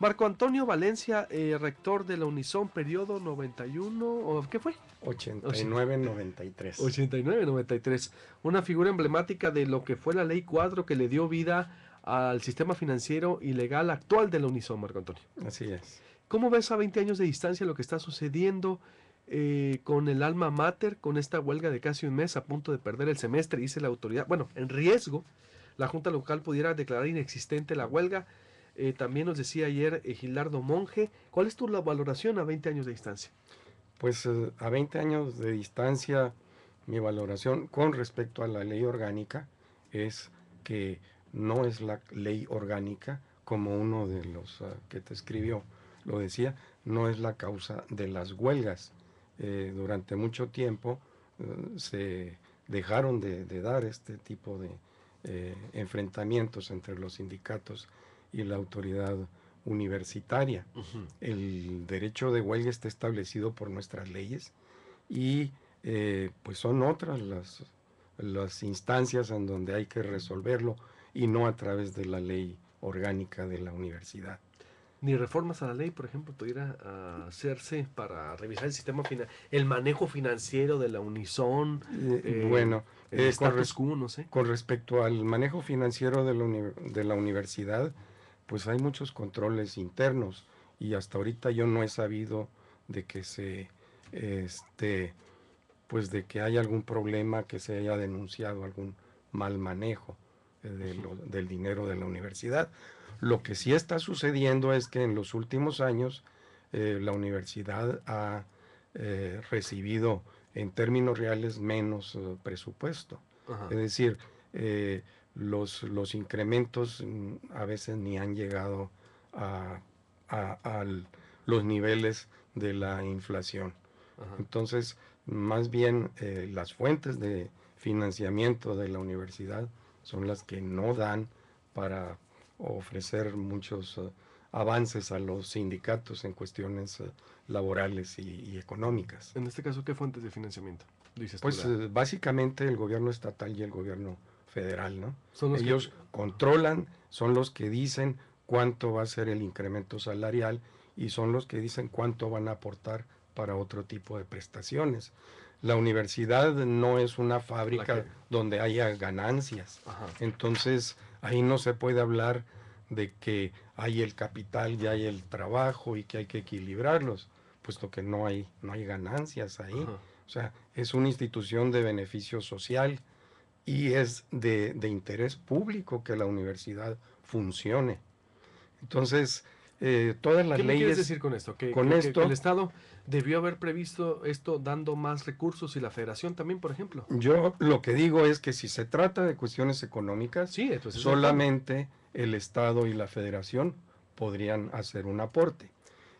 Marco Antonio Valencia, eh, rector de la Unison, periodo 91, ¿o qué fue? 89-93. 89-93. Una figura emblemática de lo que fue la ley 4 que le dio vida al sistema financiero y legal actual de la Unison, Marco Antonio. Así es. ¿Cómo ves a 20 años de distancia lo que está sucediendo eh, con el alma mater, con esta huelga de casi un mes a punto de perder el semestre? Dice la autoridad, bueno, en riesgo, la Junta Local pudiera declarar inexistente la huelga. Eh, también nos decía ayer eh, Gilardo Monge, ¿cuál es tu valoración a 20 años de distancia? Pues a 20 años de distancia, mi valoración con respecto a la ley orgánica es que no es la ley orgánica como uno de los ah, que te escribió lo decía, no es la causa de las huelgas. Eh, durante mucho tiempo eh, se dejaron de, dar este tipo de eh, enfrentamientos entre los sindicatos y la autoridad universitaria. El derecho de huelga está establecido por nuestras leyes y pues son otras las, las instancias en donde hay que resolverlo y no a través de la ley orgánica de la universidad ni reformas a la ley, por ejemplo, pudiera hacerse para revisar el sistema el manejo financiero de la Unison. Eh, eh, bueno, eh, con, no sé. con respecto al manejo financiero de la, de la universidad, pues hay muchos controles internos y hasta ahorita yo no he sabido de que se, este, pues de que haya algún problema, que se haya denunciado algún mal manejo del dinero de la universidad. Lo que sí está sucediendo es que en los últimos años eh, la universidad ha eh, recibido en términos reales menos eh, presupuesto. Es decir, los, los incrementos mm, a veces ni han llegado a, los niveles de la inflación. Entonces, más bien las fuentes de financiamiento de la universidad son las que no dan para ofrecer muchos eh, avances a los sindicatos en cuestiones eh, laborales y, económicas. En este caso, ¿qué fuentes de financiamiento? Dices pues eh, básicamente el gobierno estatal y el gobierno federal, ¿no? Ellos controlan, son los que dicen cuánto va a ser el incremento salarial y son los que dicen cuánto van a aportar para otro tipo de prestaciones. La universidad no es una fábrica donde haya ganancias. Entonces, ahí no se puede hablar de que hay el capital y hay el trabajo y que hay que equilibrarlos, puesto que no hay, no hay ganancias ahí. O sea, es una institución de beneficio social y es de, de interés público que la universidad funcione. Entonces, eh, todas las ¿Qué leyes. ¿Qué quieres decir con esto? ¿Que, con esto, el Estado debió haber previsto esto dando más recursos y la Federación también, por ejemplo. Yo lo que digo es que si se trata de cuestiones económicas, sí, solamente el Estado y la Federación podrían hacer un aporte.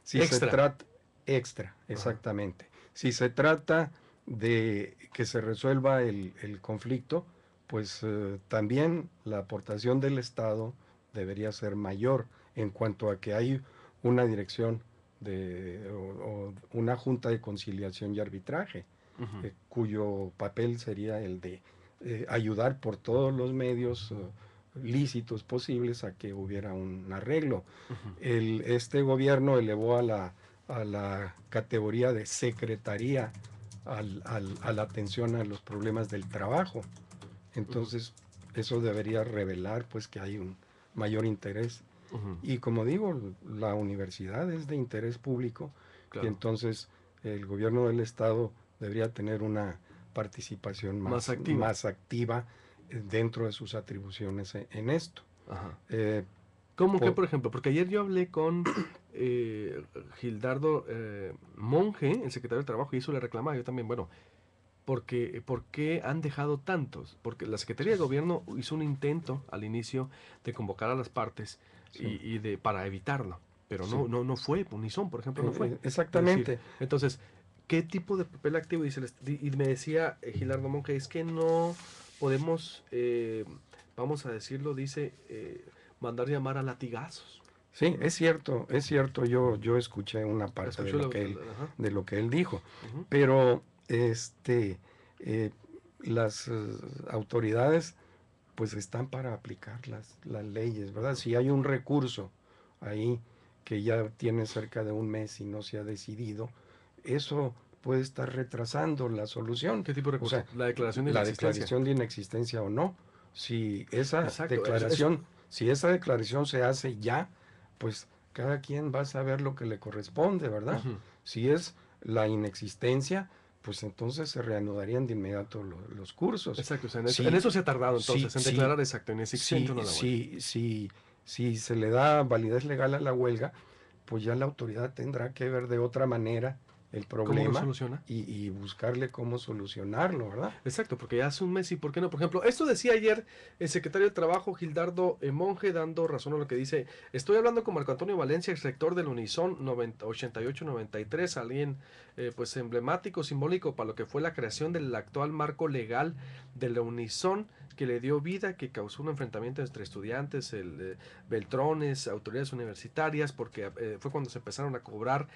Si extra. se trata extra, exactamente. Si se trata de que se resuelva el, conflicto, pues eh, también la aportación del Estado debería ser mayor en cuanto a que hay una dirección de, o, una junta de conciliación y arbitraje, eh, cuyo papel sería el de eh, ayudar por todos los medios lícitos posibles a que hubiera un arreglo. el, este gobierno elevó a la, a la categoría de secretaría al, a la atención a los problemas del trabajo. Entonces, eso debería revelar pues que hay un mayor interés y como digo, la universidad es de interés público y entonces el gobierno del estado debería tener una participación más, activa. Eh, dentro de sus atribuciones e, en, esto. Eh, ¿Cómo que, por ejemplo? Porque ayer yo hablé con eh, Gildardo Monge, el secretario de Trabajo, y eso le reclamaba yo también, bueno, porque, ¿por qué han dejado tantos? Porque la Secretaría de Gobierno hizo un intento al inicio de convocar a las partes y, de para evitarlo, pero no, no, no fue, Unison, por ejemplo, no fue. Eh, exactamente. entonces, ¿qué tipo de papel activo? Dice, y me decía eh, Gilardo Monge, es que no podemos, eh, vamos a decirlo, dice, mandar llamar a latigazos. Sí, es cierto, es cierto, yo, yo escuché una parte de lo, que él, de lo que él dijo, pero este, las autoridades pues están para aplicar las, las leyes, ¿verdad? Si hay un recurso ahí que ya tiene cerca de un mes y no se ha decidido, eso puede estar retrasando la solución. ¿Qué tipo de recurso? la declaración de la declaración de inexistencia o no. Si esa declaración, si esa declaración se hace ya, pues cada quien va a saber lo que le corresponde, ¿verdad? Si es la inexistencia, pues entonces se reanudarían de inmediato los, cursos. Exacto, en, eso, se ha tardado entonces, en declarar exacto, en sí, sí, sí, si se le da validez legal a la huelga, pues ya la autoridad tendrá que ver de otra manera el problema Y, buscarle cómo solucionarlo, ¿verdad? Exacto, porque ya hace un mes y por qué no. Por ejemplo, esto decía ayer el secretario de Trabajo, Gildardo eh, Monge, dando razón a lo que dice. Estoy hablando con Marco Antonio Valencia, ex rector del Unison 88-93, alguien eh, pues emblemático, simbólico para lo que fue la creación del actual marco legal de la Unison que le dio vida, que causó un enfrentamiento entre estudiantes, el, eh, Beltrones, autoridades universitarias, porque fue cuando se empezaron a cobrar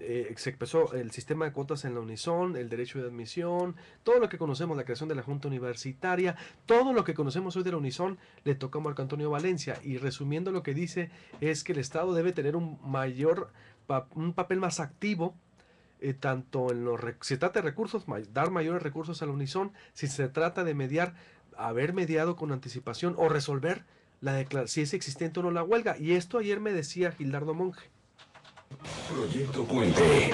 eh, se empezó el sistema de cuotas en la Unison, el derecho de admisión, todo lo que conocemos, la creación de la Junta Universitaria, todo lo que conocemos hoy de la Unison le toca a Marco Antonio Valencia. Y resumiendo lo que dice es que el Estado debe tener un mayor, un papel más activo eh, tanto en los se trata de recursos, dar mayores recursos a la Unison, si se trata de mediar, haber mediado con anticipación o resolver la si es existente o no la huelga. Y esto ayer me decía Gildardo Monge. Proyecto Puente.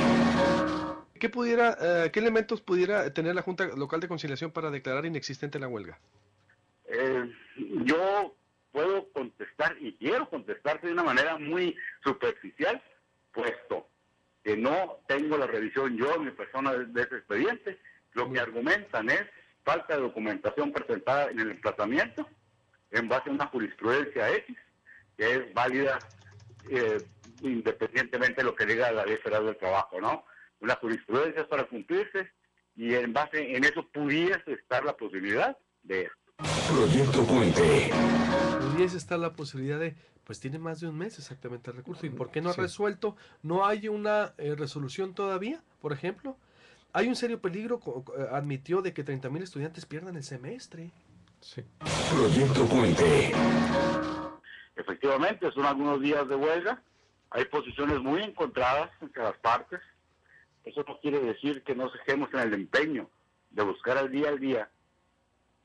¿Qué, pudiera, eh, ¿Qué elementos pudiera tener la Junta Local de Conciliación para declarar inexistente la huelga? Eh, yo puedo contestar y quiero contestarte de una manera muy superficial, puesto que no tengo la revisión yo, mi persona, de, ese expediente. Lo que argumentan es falta de documentación presentada en el emplazamiento en base a una jurisprudencia X, que es válida eh, independientemente de lo que diga la Ley Federal del Trabajo, ¿no? Una jurisprudencia es para cumplirse y en base en eso pudiese estar la posibilidad de esto. Proyecto Puente. Pudiese estar la posibilidad de, pues tiene más de un mes exactamente el recurso. ¿Y por qué no ha resuelto? ¿No hay una eh, resolución todavía, por ejemplo? Hay un serio peligro, eh, admitió, de que 30.000 estudiantes pierdan el semestre. Sí. Proyecto Puente. Efectivamente, son algunos días de huelga hay posiciones muy encontradas entre las partes. Eso no quiere decir que nos dejemos en el empeño de buscar al día al día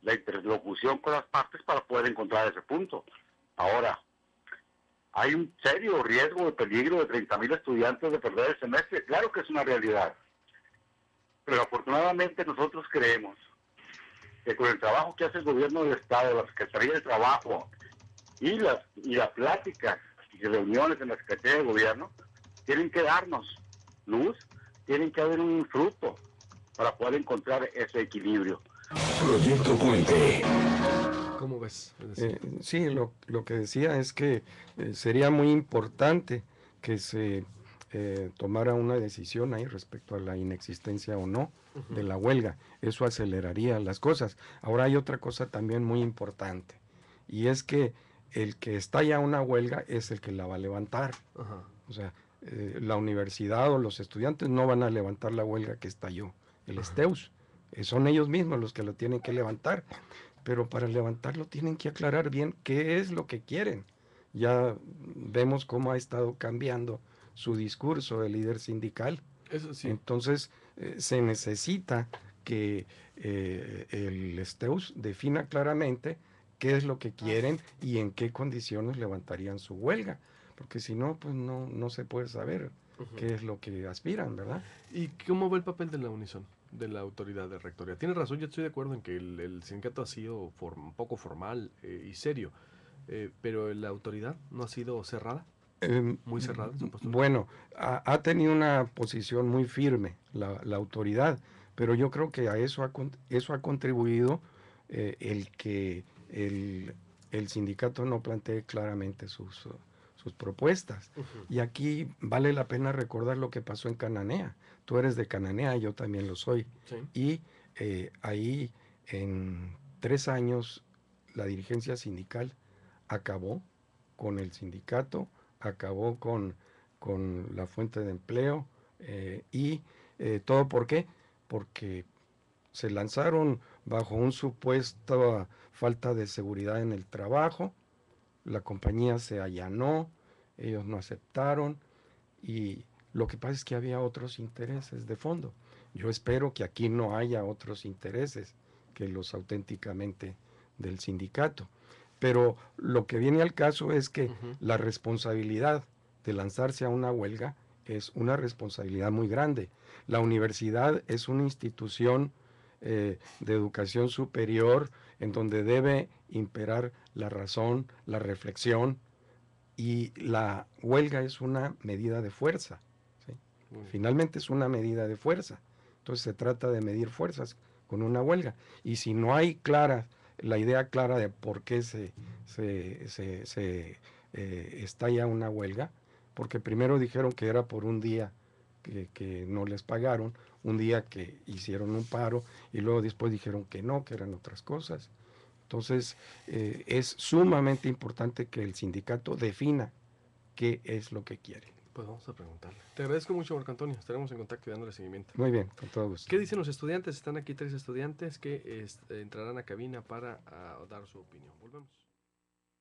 la interlocución con las partes para poder encontrar ese punto. Ahora, hay un serio riesgo de peligro de 30.000 estudiantes de perder el semestre. Claro que es una realidad. Pero afortunadamente nosotros creemos que con el trabajo que hace el gobierno del Estado, la Secretaría de Trabajo y las, y las pláticas y reuniones en la Secretaría de Gobierno, tienen que darnos luz, tienen que haber un fruto para poder encontrar ese equilibrio. Proyecto Puente. ¿Cómo ves? Eh, sí, lo, que decía es que eh, sería muy importante que se eh, tomara una decisión ahí respecto a la inexistencia o no de la huelga. Eso aceleraría las cosas. Ahora hay otra cosa también muy importante y es que el que estalla una huelga es el que la va a levantar. O sea, eh, la universidad o los estudiantes no van a levantar la huelga que estalló, el STEUS. Eh, son ellos mismos los que lo tienen que levantar. Pero para levantarlo tienen que aclarar bien qué es lo que quieren. Ya vemos cómo ha estado cambiando su discurso el líder sindical. Eso sí. Entonces, eh, se necesita que el STEUS defina claramente qué es lo que quieren y en qué condiciones levantarían su huelga, porque si no, pues no, no se puede saber qué es lo que aspiran, ¿verdad? ¿Y cómo va el papel de la Unison, de la autoridad de rectoría? Tiene razón, yo estoy de acuerdo en que el, sindicato ha sido un poco formal eh, y serio, eh, pero la autoridad no ha sido cerrada. Em, muy cerrada. Bueno, ha, tenido una posición muy firme la, la, autoridad, pero yo creo que a eso ha, eso ha contribuido eh, el que el, sindicato no plantee claramente sus, sus propuestas. Y aquí vale la pena recordar lo que pasó en Cananea. Tú eres de Cananea, yo también lo soy. Y eh, ahí en tres años la dirigencia sindical acabó con el sindicato, acabó con, con la fuente de empleo eh, y eh, todo por qué? Porque se lanzaron bajo un supuesto falta de seguridad en el trabajo, la compañía se allanó, ellos no aceptaron y lo que pasa es que había otros intereses de fondo. Yo espero que aquí no haya otros intereses que los auténticamente del sindicato. Pero lo que viene al caso es que la responsabilidad de lanzarse a una huelga es una responsabilidad muy grande. La universidad es una institución eh, de educación superior en donde debe imperar la razón, la reflexión, y la huelga es una medida de fuerza. Finalmente es una medida de fuerza. Entonces se trata de medir fuerzas con una huelga. Y si no hay clara, la idea clara de por qué se, se, se, eh, estalla una huelga, porque primero dijeron que era por un día que, no les pagaron, un día que hicieron un paro y luego después dijeron que no, que eran otras cosas. Entonces, eh, es sumamente importante que el sindicato defina qué es lo que quiere. Pues vamos a preguntarle. Te agradezco mucho, Marco Antonio. Estaremos en contacto y dándole seguimiento. Muy bien, con todo gusto. ¿Qué dicen los estudiantes? Están aquí tres estudiantes que entrarán a cabina para dar su opinión. Volvemos.